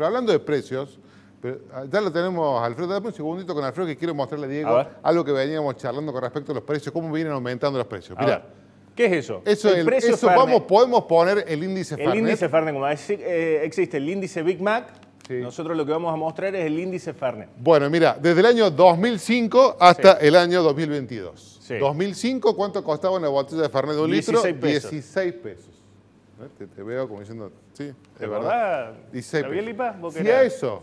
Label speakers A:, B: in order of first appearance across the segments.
A: Pero hablando de precios, ah, ya lo tenemos, Alfredo, dame un segundito con Alfredo que quiero mostrarle a Diego algo que veníamos charlando con respecto a los precios, cómo vienen aumentando los precios. Mira.
B: ¿Qué es eso?
A: Eso, el, eso vamos, podemos poner el índice
B: Fernet. El índice Fernet, como eh, existe el índice Big Mac, nosotros lo que vamos a mostrar es el índice Fernet.
A: Bueno, mira, desde el año 2005 hasta el año 2022. 2005, ¿cuánto costaba una botella de Fernet de un litro? 16 pesos. ¿Eh? Te, veo como diciendo, sí,
B: ¿De verdad?
A: 16 pesos. Si a, eso,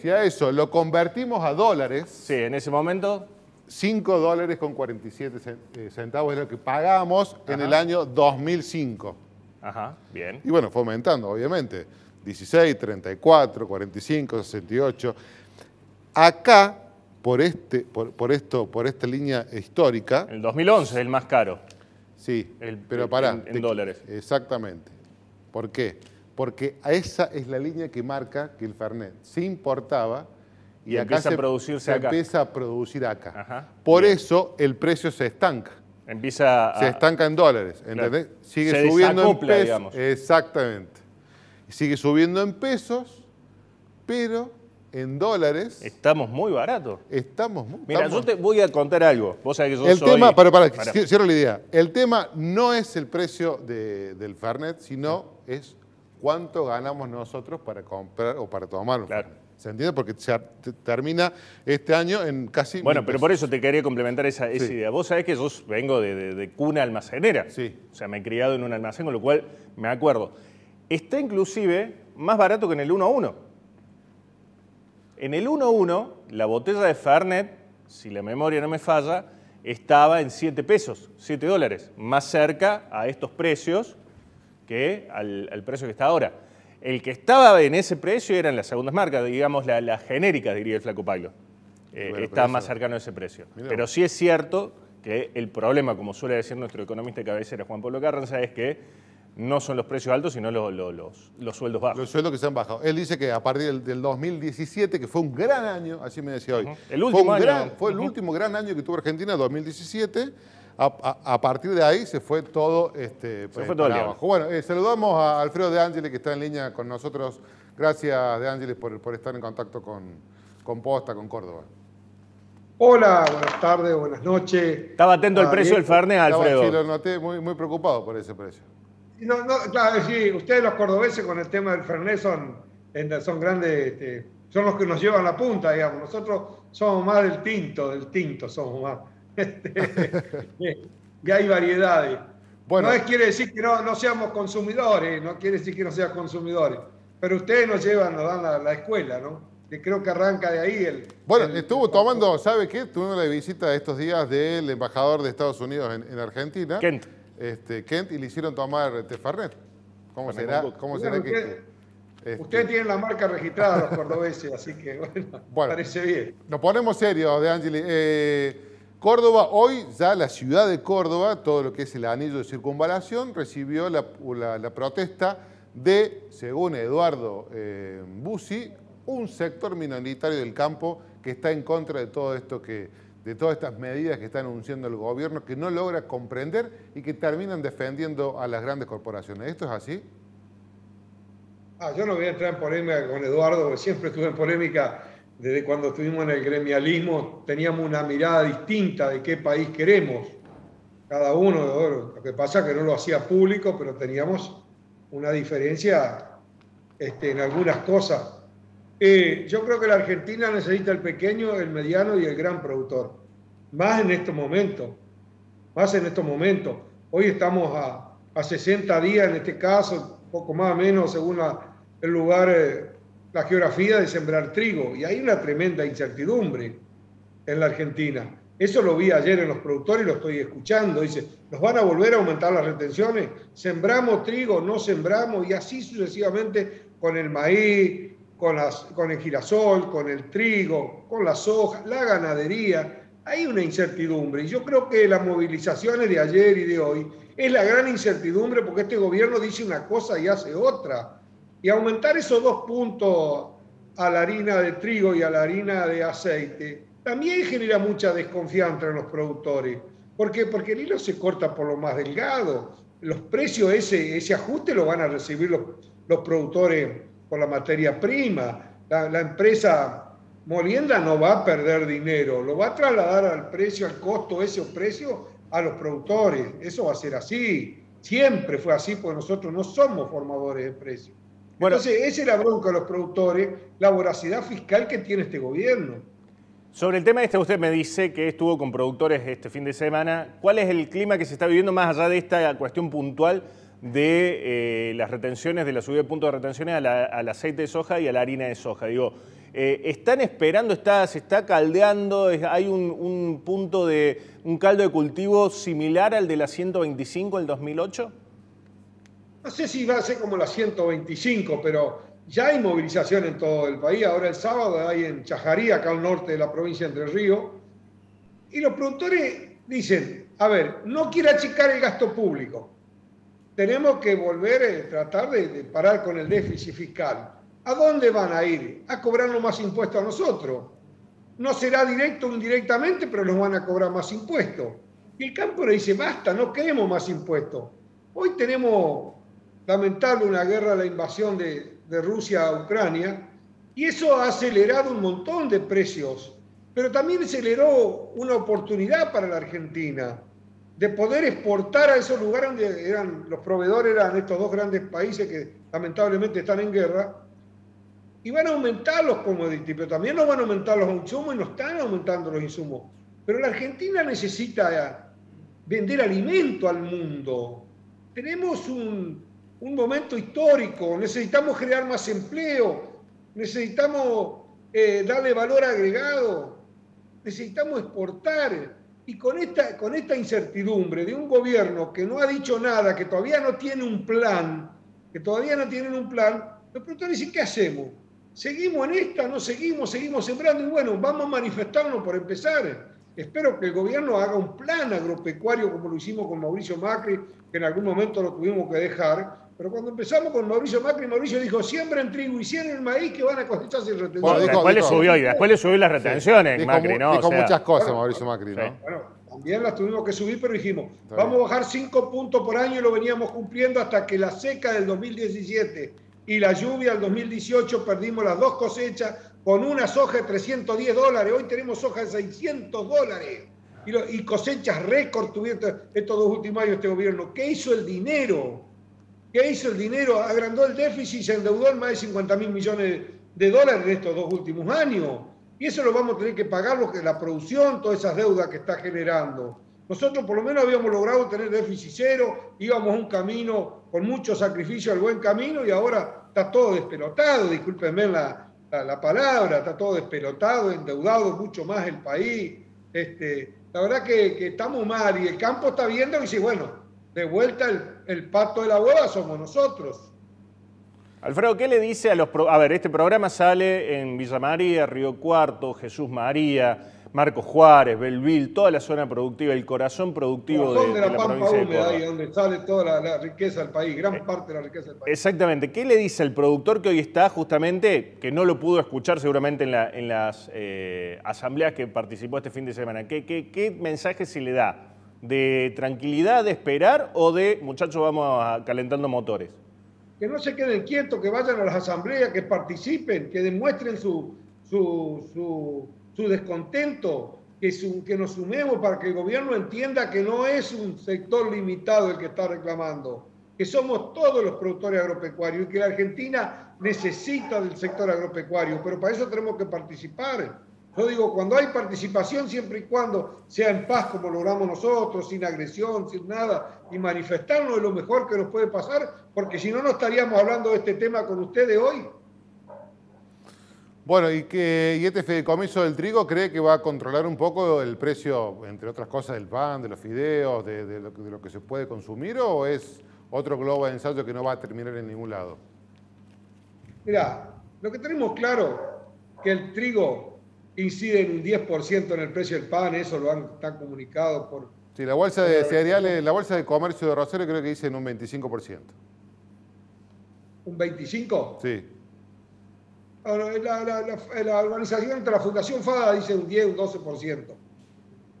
A: si a eso lo convertimos a dólares...
B: Sí, en ese momento...
A: 5 dólares con 47 eh, centavos es lo que pagamos en el año 2005.
B: Ajá, bien.
A: Y bueno, fue aumentando, obviamente. 16, 34, 45, 68. Acá, por, este, por, esto, por esta línea histórica...
B: El 2011 es el más caro.
A: Sí, pero para
B: En, dólares.
A: Exactamente. ¿Por qué? Porque esa es la línea que marca que el Fernet se importaba y, acá
B: empieza
A: se,
B: a producirse
A: se empieza a producir acá. Por eso el precio se estanca.
B: Empieza
A: Se estanca en dólares, ¿entendés? Sigue subiendo en pesos. Digamos. Exactamente sigue subiendo en pesos, pero en dólares.
B: Estamos muy baratos.
A: Estamos muy
B: Mira, yo te voy a contar algo. Vos sabés que yo
A: El tema, para, para, cierro la idea. El tema no es el precio del Fernet, sino es cuánto ganamos nosotros para comprar o para tomar. Claro. ¿Se entiende? Porque se termina este año en casi...
B: Bueno, pero por eso te quería complementar esa, idea. Vos sabés que yo vengo de, de, cuna almacenera.
A: Sí.
B: O sea, me he criado en un almacén, con lo cual me acuerdo está inclusive más barato que en el 1 a 1. En el 1 a 1, la botella de Fernet, si la memoria no me falla, estaba en 7 pesos, 7 dólares, más cerca a estos precios que al, precio que está ahora. El que estaba en ese precio eran las segundas marcas, digamos las la genéricas, diría el Flaco Pablo. Eh, está más cercano a ese precio. Pero sí es cierto que el problema, como suele decir nuestro economista de cabecera Juan Pablo Carranza, es que no son los precios altos, sino los, los, sueldos bajos.
A: Los sueldos que se han bajado. Él dice que a partir del, 2017, que fue un gran año, así me decía hoy,
B: el último
A: fue,
B: año.
A: fue el último gran año que tuvo Argentina, 2017. A, partir de ahí se fue todo, este,
B: se fue todo abajo.
A: Bueno, eh, saludamos a Alfredo De Ángeles, que está en línea con nosotros. Gracias, De Ángeles, por, estar en contacto con, con Posta, con Córdoba.
C: Hola, buenas tardes, buenas noches.
B: Estaba atento al precio del Fernet, Alfredo.
A: Sí, lo noté muy, muy preocupado por ese precio.
C: No, no, claro, sí, ustedes los cordobeses con el tema del Fernet son, son grandes, este, son los que nos llevan la punta, digamos. Nosotros somos más del tinto, del tinto somos más. Este, y hay variedades. Bueno. No es, quiere decir que no, no seamos consumidores, no quiere decir que no seamos consumidores, pero ustedes nos llevan, nos dan la, escuela, ¿no? Que creo que arranca de ahí el...
A: Bueno, estuvo tomando, ¿sabe qué? Tuvimos la visita estos días del embajador de Estados Unidos en, en Argentina.
B: Kent
A: este, Kent y le hicieron tomar Tefarnet. ¿Cómo será, cómo será que,
C: este, Usted tiene la marca registrada los cordobeses, así que bueno, parece bien.
A: Nos ponemos serios, De Angeli. Eh, Córdoba, hoy ya la ciudad de Córdoba, todo lo que es el anillo de circunvalación, recibió la, protesta de, según Eduardo eh, Bussi, un sector minoritario del campo que está en contra de todo esto que de todas estas medidas que está anunciando el gobierno que no logra comprender y que terminan defendiendo a las grandes corporaciones. ¿Esto es así?
C: Ah, yo no voy a entrar en polémica con Eduardo, porque siempre estuve en polémica desde cuando estuvimos en el gremialismo, teníamos una mirada distinta de qué país queremos, cada uno. Lo que pasa es que no lo hacía público, pero teníamos una diferencia este, en algunas cosas eh, yo creo que la Argentina necesita el pequeño, el mediano y el gran productor. Más en estos momentos. Más en estos momentos. Hoy estamos a, 60 días, en este caso, poco más o menos, según el lugar, eh, la geografía de sembrar trigo. Y hay una tremenda incertidumbre en la Argentina. Eso lo vi ayer en los productores y lo estoy escuchando. Dice, ¿nos van a volver a aumentar las retenciones? ¿Sembramos trigo? ¿No sembramos? Y así sucesivamente con el maíz, con, las, con el girasol, con el trigo, con la soja, la ganadería. Hay una incertidumbre y yo creo que las movilizaciones de ayer y de hoy es la gran incertidumbre porque este gobierno dice una cosa y hace otra. Y aumentar esos dos puntos a la harina de trigo y a la harina de aceite también genera mucha desconfianza en los productores. ¿Por qué? Porque el hilo se corta por lo más delgado. Los precios, ese, ese ajuste lo van a recibir los, los productores por la materia prima. La, empresa molienda no va a perder dinero, lo va a trasladar al precio, al costo, ese precio a los productores. Eso va a ser así. Siempre fue así porque nosotros no somos formadores de precios. Entonces, esa es la bronca de los productores, la voracidad fiscal que tiene este gobierno.
B: Sobre el tema este, usted me dice que estuvo con productores este fin de semana. ¿Cuál es el clima que se está viviendo más allá de esta cuestión puntual de eh, las retenciones, de la subida de puntos de retenciones al aceite de soja y a la harina de soja? Digo, eh, ¿están esperando, está, se está caldeando, hay un, un, punto de, un caldo de cultivo similar al de la 125 del 2008?
C: No sé si va a ser como la 125, pero ya hay movilización en todo el país. Ahora el sábado hay en Chajarí, acá al norte de la provincia de Entre Ríos. Y los productores dicen, a ver, no quiere achicar el gasto público. Tenemos que volver a eh, tratar de, parar con el déficit fiscal. ¿A dónde van a ir? A cobrarnos más impuestos a nosotros. No será directo o indirectamente, pero nos van a cobrar más impuestos. Y el campo le dice, basta, no queremos más impuestos. Hoy tenemos lamentable una guerra, la invasión de, Rusia a Ucrania, y eso ha acelerado un montón de precios, pero también aceleró una oportunidad para la Argentina de poder exportar a esos lugares donde eran los proveedores eran estos dos grandes países que lamentablemente están en guerra y van a aumentar los commodities, pero también no van a aumentar los insumos y no están aumentando los insumos. Pero la Argentina necesita vender alimento al mundo. Tenemos un, un momento histórico, necesitamos crear más empleo, necesitamos eh, darle valor agregado, necesitamos exportar. Y con esta, con esta incertidumbre de un gobierno que no ha dicho nada, que todavía no tiene un plan, que todavía no tienen un plan, los productores dicen, ¿qué hacemos? ¿Seguimos en esta? ¿No seguimos? ¿Seguimos sembrando? Y bueno, vamos a manifestarnos por empezar. Espero que el gobierno haga un plan agropecuario como lo hicimos con Mauricio Macri, que en algún momento lo tuvimos que dejar, pero cuando empezamos con Mauricio Macri, Mauricio dijo, siembren trigo y el maíz que van a cosecharse retenciones.
B: Bueno, después le subió, y después le subió las retenciones, Macri, ¿no?
A: Dijo muchas cosas Mauricio Macri, ¿no?
C: Bueno, también las tuvimos que subir, pero dijimos, vamos a bajar cinco puntos por año y lo veníamos cumpliendo hasta que la seca del 2017 y la lluvia del 2018 perdimos las dos cosechas con una soja de 310 dólares. Hoy tenemos soja de 600 dólares. Y, cosechas récord tuvieron estos dos últimos años este gobierno. ¿Qué hizo el dinero? ¿Qué hizo el dinero? Agrandó el déficit y se endeudó en más de 50 mil millones de dólares en estos dos últimos años. Y eso lo vamos a tener que pagar lo que la producción, todas esas deudas que está generando. Nosotros por lo menos habíamos logrado tener déficit cero, íbamos un camino con mucho sacrificio al buen camino y ahora está todo despelotado, discúlpenme la, la, palabra, está todo despelotado, endeudado mucho más el país. Este, la verdad que, estamos mal y el campo está viendo y dice, bueno, de vuelta el, pacto de la boda somos nosotros.
B: Alfredo, ¿qué le dice a los... a ver, este programa sale en Villa María, Río Cuarto, Jesús María, Marcos Juárez, Belville, toda la zona productiva, el corazón productivo de, de, la, provincia de Córdoba.
C: Ahí, donde sale toda la, riqueza del país, gran eh, parte de la riqueza del país.
B: Exactamente. ¿Qué le dice al productor que hoy está justamente, que no lo pudo escuchar seguramente en, las eh, asambleas que participó este fin de semana? ¿Qué, qué, qué mensaje se le da de tranquilidad, de esperar o de, muchachos, vamos calentando motores?
C: Que no se queden quietos, que vayan a las asambleas, que participen, que demuestren su, su, descontento, que, que nos sumemos para que el gobierno entienda que no es un sector limitado el que está reclamando, que somos todos los productores agropecuarios y que la Argentina necesita del sector agropecuario, pero para eso tenemos que participar. Yo digo, cuando hay participación, siempre y cuando sea en paz como logramos nosotros, sin agresión, sin nada, y manifestarnos es lo mejor que nos puede pasar, porque si no, no estaríamos hablando de este tema con ustedes hoy.
A: Bueno, y que y este fideicomiso del trigo cree que va a controlar un poco el precio, entre otras cosas, del pan, de los fideos, de, lo, de lo, que se puede consumir, o es otro globo de ensayo que no va a terminar en ningún lado?
C: Mira, lo que tenemos claro que el trigo incide en un 10% en el precio del pan, eso lo han comunicado por...
A: Sí, la bolsa de cereales, la bolsa de comercio de Rosario creo que dice en un 25%.
C: ¿Un 25%?
A: Sí.
C: La, la, organización entre la Fundación FADA dice un 10, un 12%.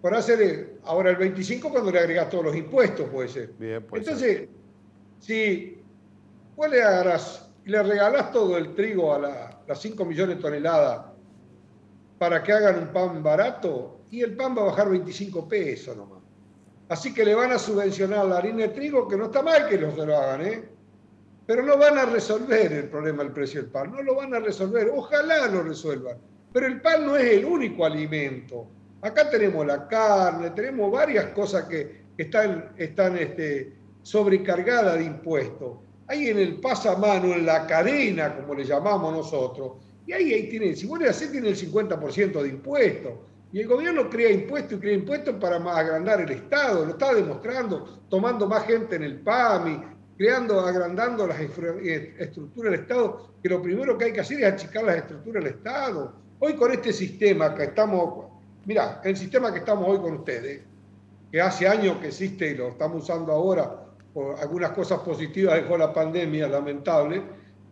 C: Por hacer ahora el 25 cuando le agregas todos los impuestos, puede ser.
A: Bien,
C: Entonces, si vos le agarras y le regalás todo el trigo a las 5 millones de toneladas para que hagan un pan barato, y el pan va a bajar 25 pesos nomás. Así que le van a subvencionar la harina de trigo, que no está mal que lo, se lo hagan, ¿eh? Pero no van a resolver el problema del precio del pan, no lo van a resolver, ojalá lo resuelvan. Pero el pan no es el único alimento. Acá tenemos la carne, tenemos varias cosas que, están, este, sobrecargadas de impuestos. Ahí en el pasamano, en la cadena, como le llamamos nosotros, y ahí, ahí tiene, si vuelve a hacer, tiene el 50% de impuestos. Y el gobierno crea impuestos y crea impuestos para agrandar el Estado, lo está demostrando, tomando más gente en el PAMI, creando, agrandando las eh, estructuras del Estado, que lo primero que hay que hacer es achicar las estructuras del Estado. Hoy con este sistema que estamos, mira, el sistema que estamos hoy con ustedes, que hace años que existe y lo estamos usando ahora por algunas cosas positivas dejó la pandemia, lamentable,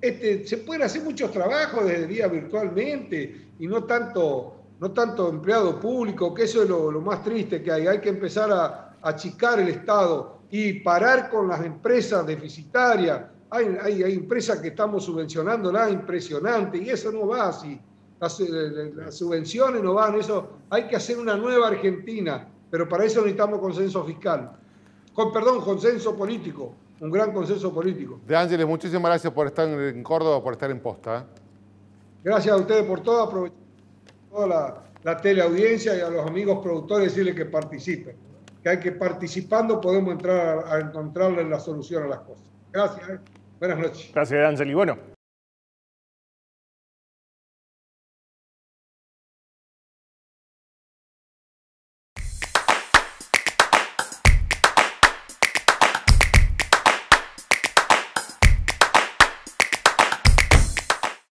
C: este, se pueden hacer muchos trabajos desde día virtualmente y no tanto, no tanto empleado público, que eso es lo, más triste que hay. Hay que empezar a, achicar el Estado y parar con las empresas deficitarias. Hay, hay, hay empresas que estamos subvencionando, nada impresionante, y eso no va así. Las, las, subvenciones no van, eso hay que hacer una nueva Argentina, pero para eso necesitamos consenso fiscal. Con, perdón, consenso político un gran consenso político.
A: De Ángeles, muchísimas gracias por estar en Córdoba, por estar en posta. ¿eh?
C: Gracias a ustedes por todo, aprovechar toda la, la, teleaudiencia y a los amigos productores decirles que participen. Que hay que participando podemos entrar a, a encontrarle la solución a las cosas. Gracias. ¿eh? Buenas noches.
B: Gracias, Ángel. Y bueno.